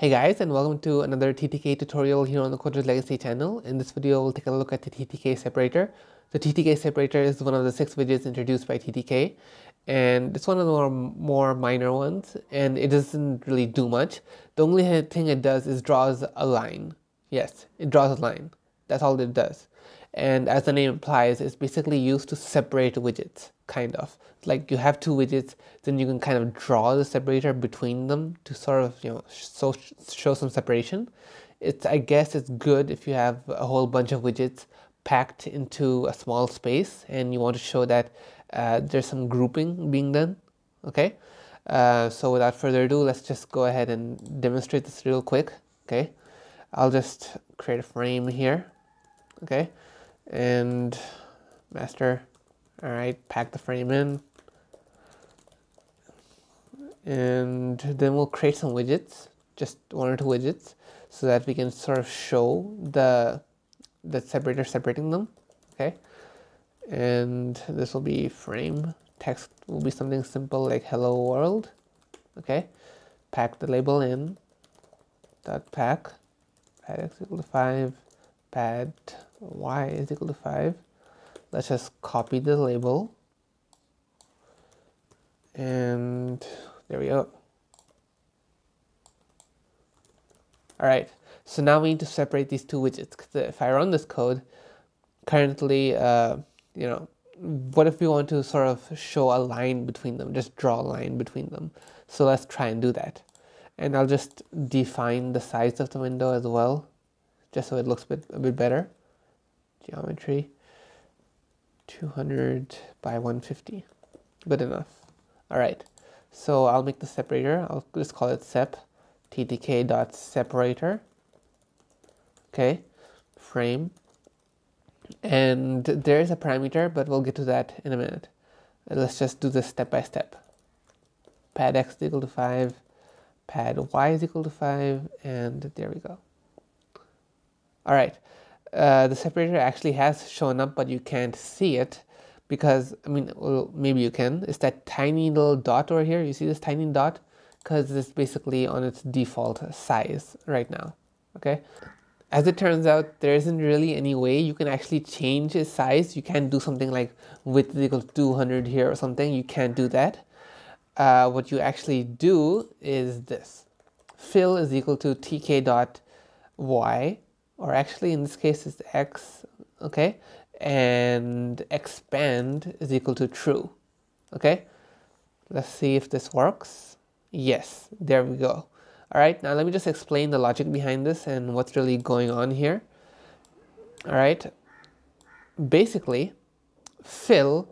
Hey guys and welcome to another TTK tutorial here on the Coders Legacy channel. In this video we'll take a look at the TTK separator. The TTK separator is one of the six widgets introduced by TTK and it's one of the more, more minor ones and it doesn't really do much. The only thing it does is draws a line. Yes, it draws a line. That's all it does. And as the name implies, it's basically used to separate widgets kind of. Like you have two widgets then you can kind of draw the separator between them to sort of you know so show some separation. It's i guess it's good if you have a whole bunch of widgets packed into a small space and you want to show that uh, there's some grouping being done okay? Uh, so without further ado let's just go ahead and demonstrate this real quick okay? I'll just create a frame here okay and master all right pack the frame in. And then we'll create some widgets just one or two widgets so that we can sort of show the the separator separating them okay? And this will be frame. Text will be something simple like hello world okay? Pack the label in. Dot pack. Pad x equal to 5 pad y is equal to 5 let's just copy the label and there we go. All right, so now we need to separate these two widgets if I run this code, currently, uh, you know, what if we want to sort of show a line between them, just draw a line between them. So let's try and do that. And I'll just define the size of the window as well, just so it looks a bit, a bit better. Geometry. 200 by 150 good enough. All right so I'll make the separator. I'll just call it sep ttk dot separator. Okay frame. And there is a parameter but we'll get to that in a minute. Let's just do this step by step. Pad x is equal to 5 pad y is equal to 5 and there we go. All right uh, the separator actually has shown up, but you can't see it because, I mean, well, maybe you can. It's that tiny little dot over here. You see this tiny dot? Because it's basically on its default size right now, okay? As it turns out, there isn't really any way you can actually change its size. You can't do something like width is equal to 200 here or something. You can't do that. Uh, what you actually do is this. Fill is equal to tk dot y or actually in this case it's x, okay, and expand is equal to true, okay. Let's see if this works. Yes, there we go. All right, now let me just explain the logic behind this and what's really going on here. All right, basically, fill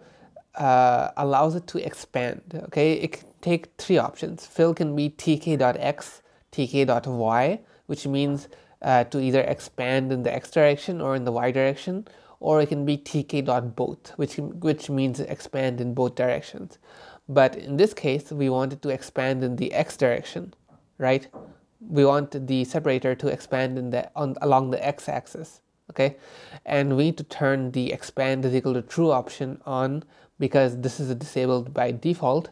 uh, allows it to expand. Okay, it can take three options. Fill can be tk.x, tk.y, which means uh, to either expand in the x direction or in the y direction, or it can be tk dot both, which, which means expand in both directions. But in this case, we wanted to expand in the x direction, right? We want the separator to expand in the on along the x-axis, okay? And we need to turn the expand is equal to true option on because this is disabled by default.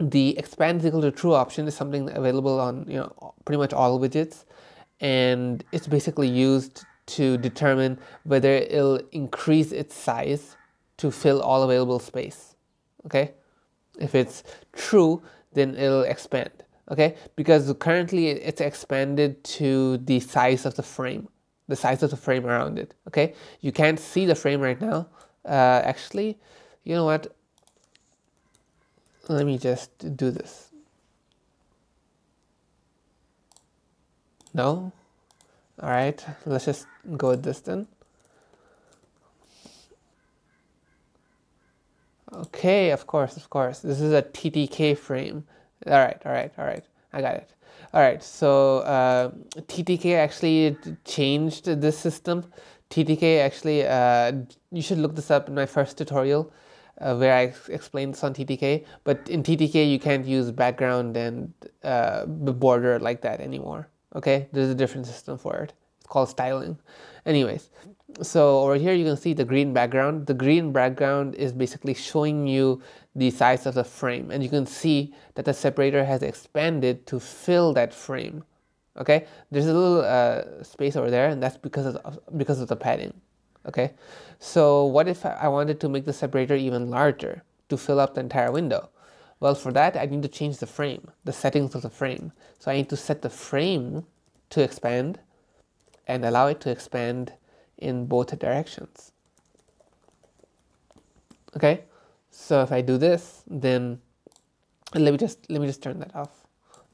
The expand is equal to true option is something available on you know pretty much all widgets and it's basically used to determine whether it'll increase its size to fill all available space okay? If it's true then it'll expand okay? Because currently it's expanded to the size of the frame the size of the frame around it okay? You can't see the frame right now. Uh, actually you know what? Let me just do this No? Alright, let's just go with this then. Okay, of course, of course. This is a TTK frame. Alright, alright, alright. I got it. Alright, so uh, TTK actually changed this system. TTK actually, uh, you should look this up in my first tutorial uh, where I explained this on TTK. But in TTK, you can't use background and uh, border like that anymore okay there's a different system for it it's called styling anyways so over here you can see the green background the green background is basically showing you the size of the frame and you can see that the separator has expanded to fill that frame Okay, there's a little uh, space over there, and that's because of because of the padding. Okay, so what if I wanted to make the separator even larger to fill up the entire window? Well, for that I need to change the frame, the settings of the frame. So I need to set the frame to expand and allow it to expand in both directions. Okay, so if I do this, then let me just let me just turn that off.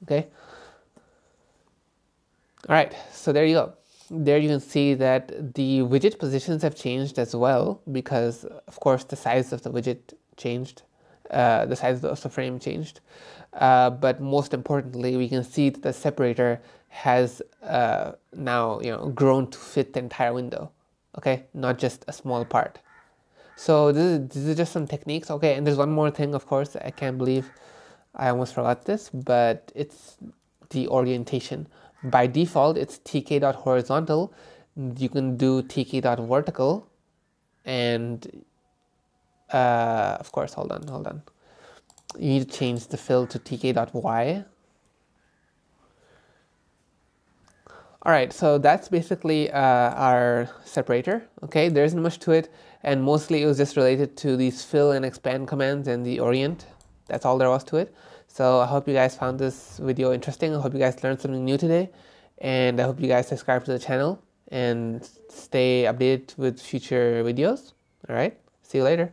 Okay. All right, so there you go. There you can see that the widget positions have changed as well because, of course, the size of the widget changed, uh, the size of the frame changed. Uh, but most importantly, we can see that the separator has uh, now you know grown to fit the entire window. Okay, not just a small part. So this is, this is just some techniques. Okay, and there's one more thing, of course. I can't believe I almost forgot this, but it's the orientation. By default, it's tk.horizontal. You can do tk.vertical and uh, of course, hold on, hold on. You need to change the fill to tk.y. All right, so that's basically uh, our separator. Okay, there isn't much to it, and mostly it was just related to these fill and expand commands and the orient. That's all there was to it. So I hope you guys found this video interesting. I hope you guys learned something new today. And I hope you guys subscribe to the channel and stay updated with future videos. All right, see you later.